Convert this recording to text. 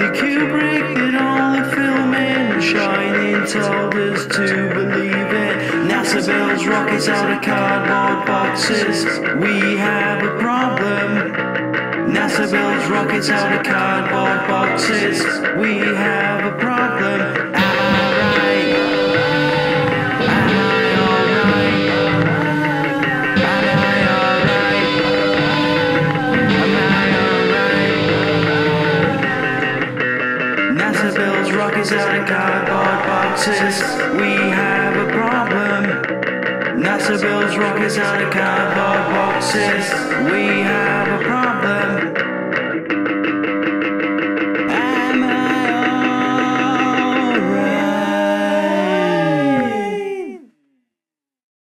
Stanley Kubrick did all the filming. Shining told us to believe it. NASA builds rockets out of cardboard boxes. We have a problem. NASA builds rockets out of cardboard boxes. We have rockets out of cardboard boxes. We have a problem. NASA builds rockets out of cardboard boxes. We.